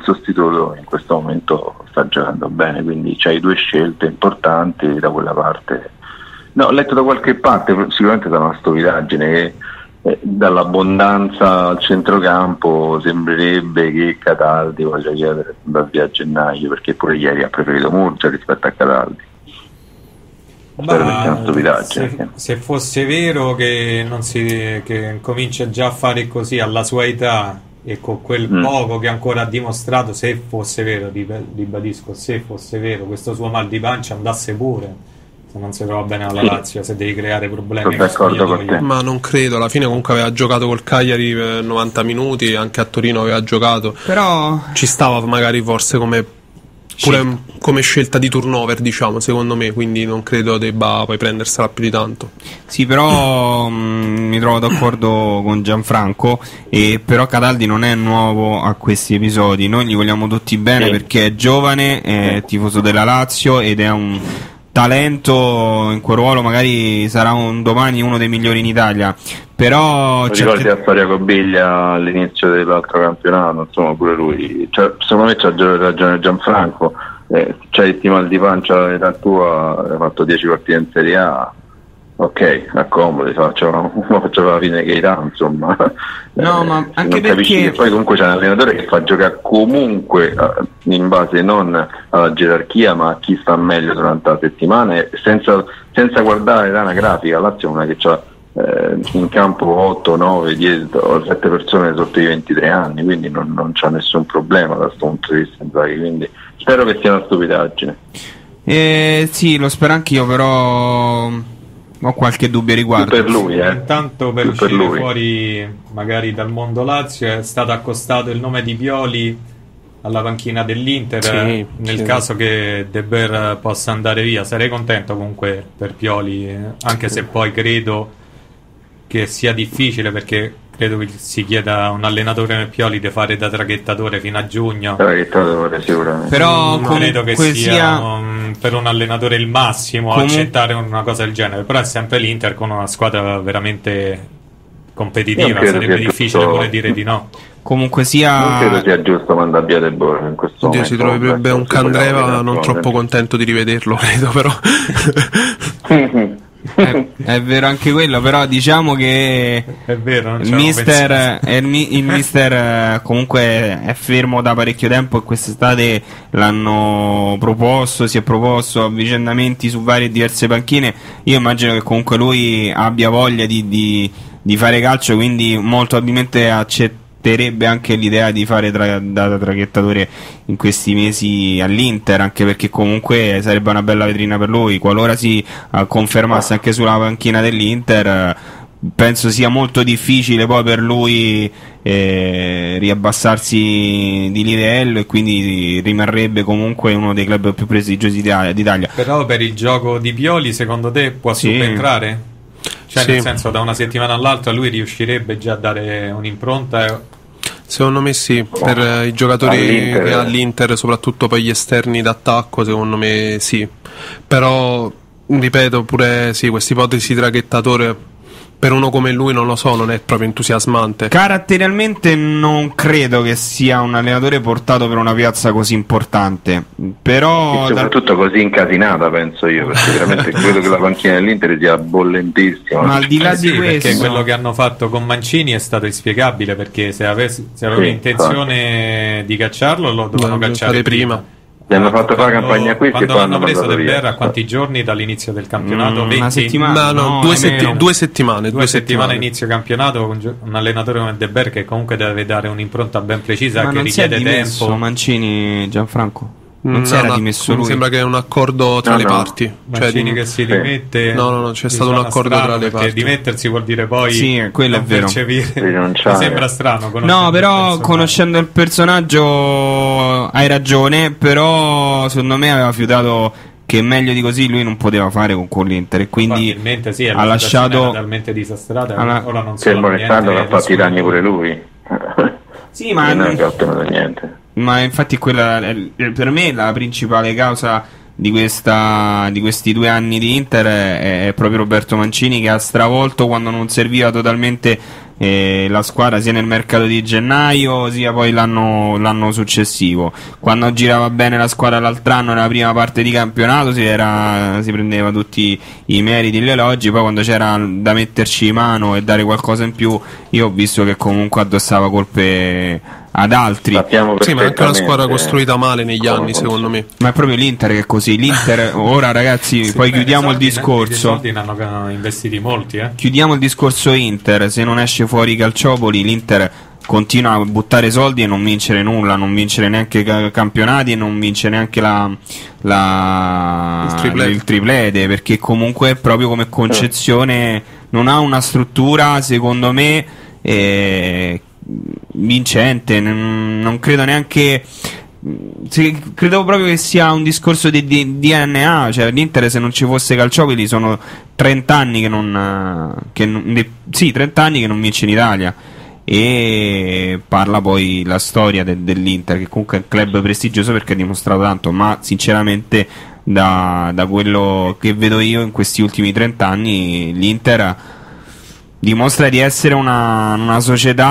il sostituto in questo momento sta giocando bene, quindi c'hai due scelte importanti da quella parte. No, ho letto da qualche parte, sicuramente da una stupidaggine, che eh, dall'abbondanza al centrocampo sembrerebbe che Cataldi voglia chiedere da via a gennaio, perché pure ieri ha preferito Murgia rispetto a Cataldi. Ma se, se, fosse vero che, si, che comincia già a fare così alla sua età e con quel mm. poco che ancora ha dimostrato, se fosse vero, ribadisco, se fosse vero, questo suo mal di pancia andasse pure. Se non si trova bene alla Lazio, se devi creare problemi Ma non credo, alla fine comunque aveva giocato col Cagliari per 90 minuti, anche a Torino aveva giocato. Però ci stava magari forse come pure come scelta di turnover, diciamo, secondo me, quindi non credo debba poi prendersela più di tanto. Sì, però mh, mm, mi trovo d'accordo con Gianfranco, e però Cataldi non è nuovo a questi episodi, noi gli vogliamo tutti bene sì. perché è giovane, è tifoso della Lazio ed è un talento in quel ruolo magari sarà un domani uno dei migliori in Italia. Però mi ricordi la storia con Biglia all'inizio dell'altro campionato? Insomma pure lui. Cioè, secondo me c'ha ragione Gianfranco. Eh, c'hai il mal di pancia l'età tua hai fatto 10 partite in Serie A ok, accomodi, faccio, faccio la fine che irà, insomma. No, ma eh, anche perché... Poi comunque c'è un allenatore che fa giocare comunque eh, in base non alla gerarchia, ma a chi sta meglio durante la settimana, senza, senza guardare la grafica. Lazio è una che ha eh, in campo 8, 9, 10 o 7 persone sotto i 23 anni, quindi non, non c'è nessun problema da questo punto di vista. Quindi spero che sia una stupidaggine. Eh, sì, lo spero anch'io, però ho qualche dubbio riguardo. per lui, eh. Intanto per Più uscire per fuori magari dal mondo Lazio è stato accostato il nome di Pioli alla panchina dell'Inter sì, nel sì. caso che De Boer possa andare via. Sarei contento comunque per Pioli, anche se poi credo che sia difficile perché credo che si chieda a un allenatore come Pioli di fare da traghettatore fino a giugno. Traghettatore, sicuramente. Però non credo che sia, sia... Un, per un allenatore il massimo Comun... accettare una cosa del genere. Però è sempre l'Inter con una squadra veramente competitiva. Sarebbe difficile giusto... pure dire di no. Comunque sia. Non credo sia giusto mandare via De Boer in questo Oddio, momento. Si troverebbe un Candreva non troppo contento di rivederlo, credo, però. è, è, vero anche quello, però diciamo che vero, il mister, il, il mister eh, comunque è fermo da parecchio tempo e quest'estate l'hanno proposto, si è proposto avvicendamenti su varie e diverse panchine. Io immagino che comunque lui abbia voglia di, di, di fare calcio, quindi molto probabilmente accetta accetterebbe anche l'idea di fare tra, da traghettatore in questi mesi all'Inter, anche perché comunque sarebbe una bella vetrina per lui. Qualora si uh, confermasse anche sulla panchina dell'Inter, uh, penso sia molto difficile poi per lui eh, riabbassarsi di livello e quindi rimarrebbe comunque uno dei club più prestigiosi d'Italia. Però per il gioco di Pioli, secondo te può sì. subentrare? Cioè, sì. nel senso, da una settimana all'altra lui riuscirebbe già a dare un'impronta. Secondo me sì, per oh, i giocatori all'Inter. che ha l'Inter, soprattutto per gli esterni d'attacco, secondo me sì. Però, ripeto, pure sì, questa ipotesi di traghettatore per uno come lui non lo so, non è proprio entusiasmante. Caratterialmente non credo che sia un allenatore portato per una piazza così importante, però... E soprattutto dal... così incasinata, penso io, perché veramente credo che la panchina dell'Inter sia bollentissima. Ma al di là eh sì, di questo... Perché quello che hanno fatto con Mancini è stato inspiegabile, perché se avessi, se avevano sì, intenzione sì. di cacciarlo lo dovevano cacciare prima. prima. Gli hanno fatto fare la campagna qui quando hanno preso De Berra a quanti giorni dall'inizio del campionato? Mm, una settimana? No, no, due, setti- due, settimane. Due, due settimane inizio campionato con un allenatore come De Berra che comunque deve dare un'impronta ben precisa Ma che richiede tempo. Mancini Gianfranco? Non si era dimesso lui. Mi sembra che è un accordo tra no, le no. parti. Mancini cioè, che si dimette. No, no, no, c'è stato un accordo tra le parti. dimettersi vuol dire poi Sì, quello è vero. Mi sembra strano No, però il conoscendo il personaggio hai ragione, però secondo me aveva fiutato che meglio di così lui non poteva fare con, con l'Inter e quindi sì, ha lasciato talmente disastrata alla... ora non so niente, che ha fatto i danni pure lui. Sì, ma non ha fatto niente ma infatti quella per me la principale causa di, questa, di questi due anni di Inter è, è, proprio Roberto Mancini che ha stravolto quando non serviva totalmente eh, la squadra sia nel mercato di gennaio sia poi l'anno, l'anno, successivo. Quando girava bene la squadra l'altro anno nella prima parte di campionato si, era, si prendeva tutti i meriti e gli elogi, poi quando c'era da metterci mano e dare qualcosa in più io ho visto che comunque addossava colpe ad altri. Sì, ma anche una squadra costruita male negli anni, secondo me. Ma è proprio l'Inter che è così. L'Inter, ora ragazzi, sì, poi beh, chiudiamo soldi, il discorso. soldi ne hanno investiti molti, eh. Chiudiamo il discorso Inter. Se non esce fuori Calciopoli, l'Inter continua a buttare soldi e non vincere nulla, non vincere neanche i campionati e non vince neanche la, la, il, triplete. il, triplete. perché comunque proprio come concezione non ha una struttura, secondo me, eh, vincente. Non, credo neanche. credo proprio che sia un discorso di, di DNA. Cioè, l'Inter, se non ci fosse Calciopoli, sono 30 anni che non. Che non sì, 30 anni che non vince in Italia. E parla poi la storia de, dell'Inter, che comunque è un club prestigioso perché ha dimostrato tanto. Ma sinceramente, da, da quello che vedo io in questi ultimi 30 anni, l'Inter dimostra di essere una, una, società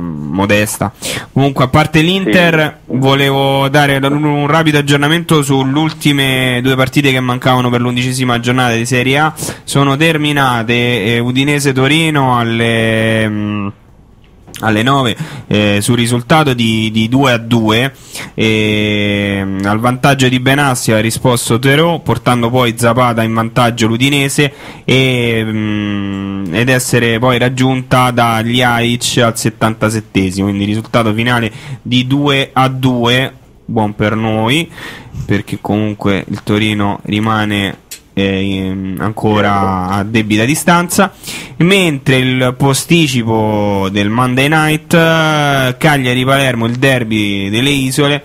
modesta. Comunque, a parte l'Inter, sì. volevo dare un, rapido aggiornamento sulle ultime due partite che mancavano per l'undicesima giornata di Serie A. Sono terminate eh, Udinese Torino alle. Mh, mm, alle 9 eh, sul risultato di, di 2 a 2 e, al vantaggio di Benassi ha risposto Terò portando poi Zapata in vantaggio l'Udinese e, mh, mm, ed essere poi raggiunta dagli Aic al 77 quindi risultato finale di 2 a 2 buon per noi perché comunque il Torino rimane eh, ancora a debita distanza mentre il posticipo del Monday Night eh, Cagliari-Palermo il derby delle isole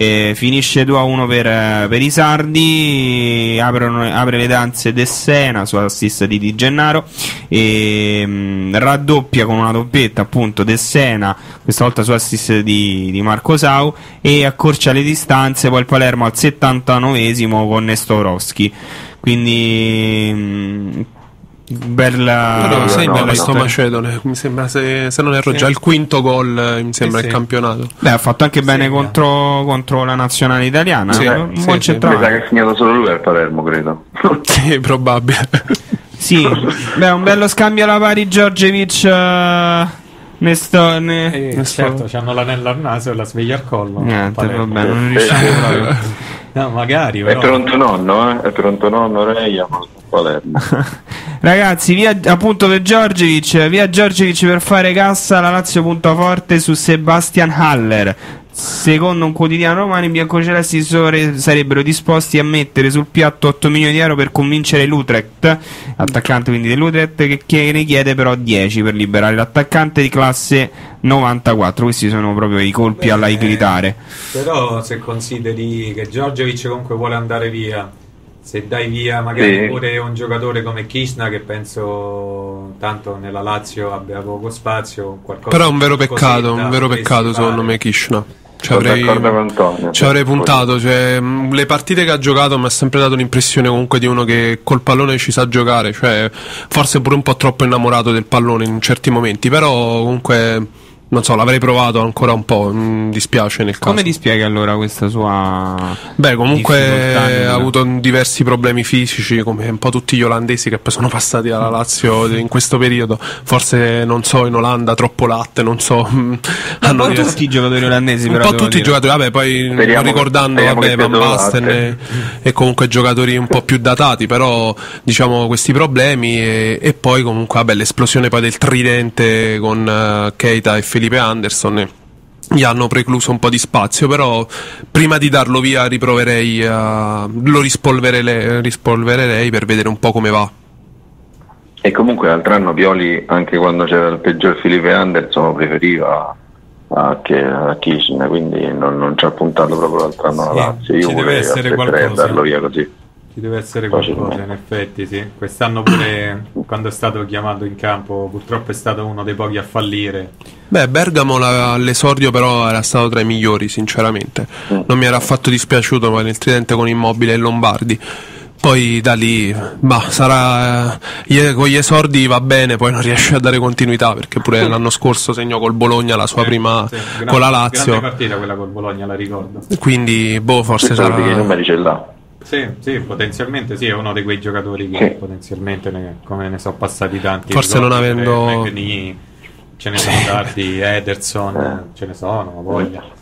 eh, finisce 2-1 per, per, i sardi aprono, apre le danze De Sena su assist di Di Gennaro e mh, mm, raddoppia con una doppietta appunto De Sena questa volta su assist di, di Marco Sau e accorcia le distanze poi il Palermo al 79esimo con Nestorowski quindi mm, bella no, sei no, bella sto Macedone mi sembra se, se non erro sì. già il quinto gol mi sembra sì, il campionato. Beh ha fatto anche bene contro, contro, la nazionale italiana. Sì, un sì, buon centrale mi sa che ha segnato solo lui al Palermo credo. Sì probabile. Sì. Beh un bello scambio alla pari Giorgevic uh... Ne sto, ne, eh, ne certo, hanno l'anello al naso e la sveglia al collo. Niente, vabbè, non riusciamo. proprio. No, magari. Però. È pronto nonno, eh? È pronto nonno, lei Palermo. Ragazzi, via appunto per Giorgevic, via Giorgevic per fare cassa la Lazio punta forte su Sebastian Haller. Secondo un quotidiano romano, i biancocelesti sarebbero disposti a mettere sul piatto 8 milioni di euro per convincere l'Utrecht, attaccante quindi dell'Utrecht, che ne chiede però 10 per liberare l'attaccante di classe 94. Questi sono proprio i colpi Beh, alla Iglitare. Però se consideri che Giorgevic comunque vuole andare via se dai via magari sì. pure un giocatore come Kishna che penso tanto nella Lazio abbia poco spazio però è un vero peccato un vero peccato secondo me Kishna ci avrei, ci avrei puntato cioè, le partite che ha giocato mi ha sempre dato l'impressione comunque di uno che col pallone ci sa giocare cioè, forse pure un po' troppo innamorato del pallone in certi momenti però comunque non so, l'avrei provato ancora un po', mi dispiace nel caso. Come ti spieghi allora questa sua Beh, comunque ha avuto diversi problemi fisici, come un po' tutti gli olandesi che poi sono passati alla Lazio in questo periodo. Forse non so, in Olanda troppo latte, non so. Hanno un po' tutti i giocatori olandesi, un po' tutti i giocatori, vabbè, poi speriamo, ricordando vabbè, Van Basten e, e, comunque giocatori un po' più datati, però diciamo questi problemi e, e poi comunque vabbè, l'esplosione poi del tridente con uh, Keita e Felipe Felipe Anderson gli hanno precluso un po' di spazio, però prima di darlo via riproverei a... lo rispolvererei, rispolvererei per vedere un po' come va. E comunque l'altro anno Pioli, anche quando c'era il peggior Felipe Anderson, lo preferiva a, che, a Kishna, quindi non, non, ci ha puntato proprio l'altro anno la Lazio. Io deve essere qualcosa. darlo via così. Ci deve essere qualcosa, in effetti, sì. Quest'anno pure, quando è stato chiamato in campo, purtroppo è stato uno dei pochi a fallire. Beh, Bergamo la, all'esordio però era stato tra i migliori, sinceramente. Non mi era affatto dispiaciuto ma nel tridente con Immobile e Lombardi. Poi da lì bah, sarà eh, con gli esordi va bene, poi non riesce a dare continuità perché pure l'anno scorso segnò col Bologna la sua eh, prima sì, grande, con la Lazio. Grande partita quella col Bologna, la ricordo. Quindi boh, forse sarà i numeri ce l'ha. Sì, sì, potenzialmente sì, è uno di quei giocatori che sì. potenzialmente ne, come ne sono passati tanti. Forse non avendo Magni, ce ne sono tanti, Ederson, eh. ce ne sono, voglia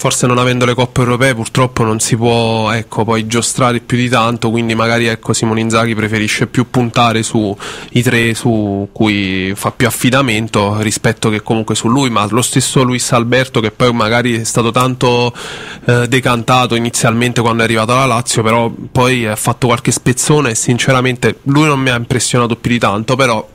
forse non avendo le coppe europee purtroppo non si può ecco, poi giostrare più di tanto, quindi magari ecco, Simone Inzaghi preferisce più puntare sui tre su cui fa più affidamento rispetto che comunque su lui, ma lo stesso Luis Alberto che poi magari è stato tanto eh, decantato inizialmente quando è arrivato alla Lazio, però poi ha fatto qualche spezzone e sinceramente lui non mi ha impressionato più di tanto, però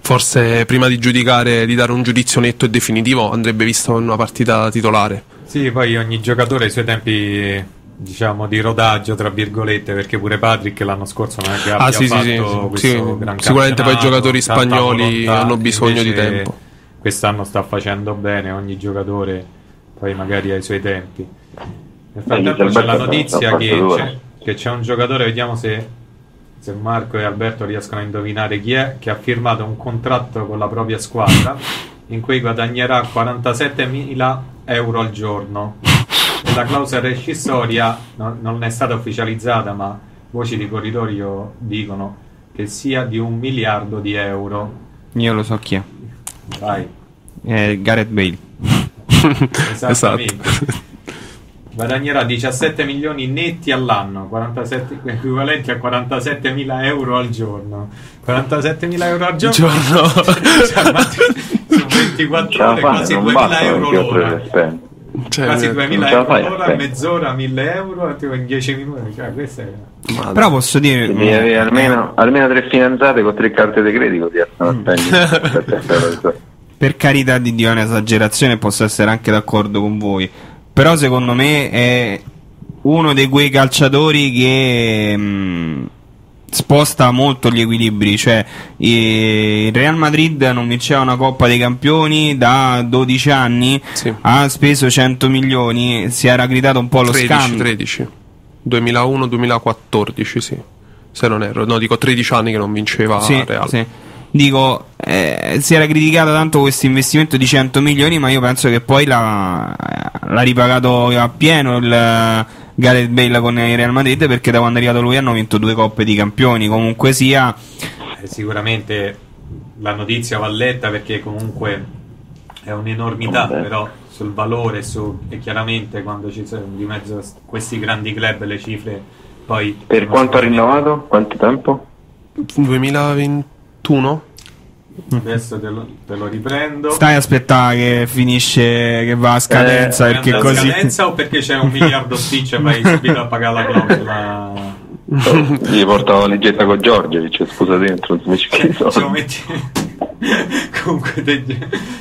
forse prima di giudicare, di dare un giudizio netto e definitivo andrebbe visto in una partita titolare. Sì, poi ogni giocatore ha i suoi tempi diciamo di rodaggio tra virgolette perché pure Patrick l'anno scorso non è che ah, abbia sì, fatto sì, questo sì. gran sicuramente poi i giocatori spagnoli volontà, hanno bisogno di tempo. quest'anno sta facendo bene ogni giocatore poi magari ha i suoi tempi. Nel frattempo c'è la notizia che c'è, che c'è, un giocatore vediamo se, se Marco e Alberto riescono a indovinare chi è che ha firmato un contratto con la propria squadra in cui guadagnerà 47.000 euro al giorno. E la clausola rescissoria no, non è stata ufficializzata, ma voci di corridoio dicono che sia di un miliardo di euro. Io lo so chi è. Vai. È Gareth Bale. Esattamente. esatto. Guadagnerà 17 milioni netti all'anno, 47, equivalenti a 47 mila euro al giorno. 47 mila euro al giorno? giorno. Sono 24 ore, quasi 2000 euro l'ora. Cioè, quasi 2000 euro l'ora, mezz'ora, 1000 euro in 10 minuti. Cioè, questa è... Però posso dire. Almeno, almeno tre fidanzate con tre carte di credito di mm. Per carità di Dio, è un'esagerazione, posso essere anche d'accordo con voi però secondo me è uno di quei calciatori che mh, mm, sposta molto gli equilibri, cioè il Real Madrid non vinceva una Coppa dei Campioni da 12 anni, sì. ha speso 100 milioni, si era gridato un po' lo 13, scambio. 13, 2001-2014 sì, se non erro, no dico 13 anni che non vinceva sì, Real. Sì dico eh, si era criticato tanto questo investimento di 100 milioni ma io penso che poi l'ha, l'ha ripagato appieno il Gareth Bale con il Real Madrid perché da quando è arrivato lui hanno vinto due coppe di campioni comunque sia eh, sicuramente la notizia va letta perché comunque è un'enormità Vabbè. però sul valore su, e chiaramente quando ci sono di mezzo questi grandi club le cifre poi per quanto ha rinnovato? quanto tempo? 2020 21 Adesso te lo, te lo, riprendo. Stai a aspettare che finisce, che va a scadenza. Eh, perché così... a scadenza o perché c'è un miliardo spiccio e vai subito a pagare la clausola? Gli portavo la leggetta con Giorgio, c'è scusa dentro, non ce lo metti... Comunque te,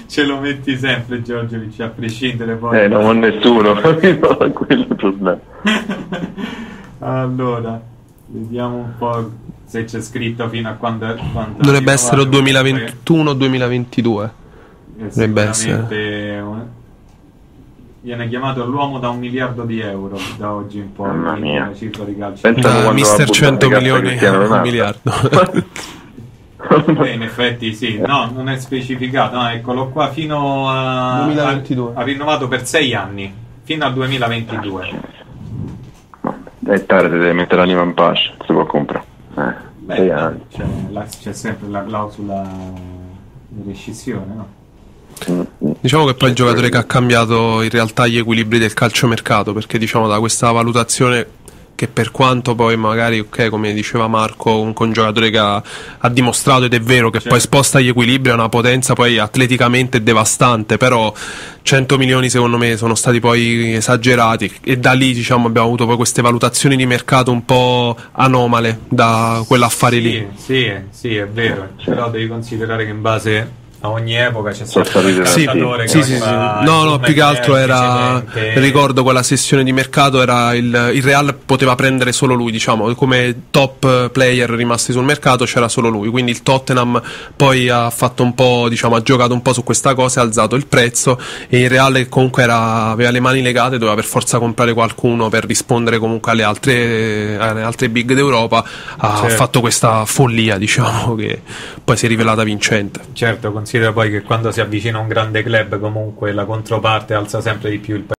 ce lo metti sempre Giorgiovic a prescindere poi. Eh, non ho nessuno, quello problema. allora, vediamo un po' se c'è scritto fino a quando, quando dovrebbe essere 2021-2022 dovrebbe essere viene chiamato l'uomo da un miliardo di euro da oggi in poi Mamma mia. cifra di calcio uh, mister 100 milioni un miliardo Beh, in effetti sì, no, non è specificato, no, eccolo qua fino a 2022. Ha, ha rinnovato per 6 anni, fino al 2022. È tardi, deve mettere l'anima in pace, si può comprare. Eh, Beh, c'è, la, c'è, sempre la clausola di rescissione, no? Diciamo che poi è il giocatore che ha cambiato in realtà gli equilibri del calciomercato, perché diciamo da questa valutazione che per quanto poi magari, ok, come diceva Marco, un, un giocatore che ha, ha, dimostrato ed è vero che certo. poi sposta gli equilibri, ha una potenza poi atleticamente devastante, però 100 milioni secondo me sono stati poi esagerati e da lì diciamo abbiamo avuto poi queste valutazioni di mercato un po' anomale da quell'affare sì, lì. Sì, sì, è vero, però devi considerare che in base a ogni epoca c'è stato un sì, sì, sì, sì. no no più che altro era ricordo quella sessione di mercato era il, il, Real poteva prendere solo lui diciamo come top player rimasti sul mercato c'era solo lui quindi il Tottenham poi ha fatto un po' diciamo ha giocato un po' su questa cosa ha alzato il prezzo e il Real comunque era, aveva le mani legate doveva per forza comprare qualcuno per rispondere comunque alle altre, alle altre big d'Europa ha certo. fatto questa follia diciamo che poi si è rivelata vincente certo considera poi che quando si avvicina a un grande club comunque la controparte alza sempre di più il prezzo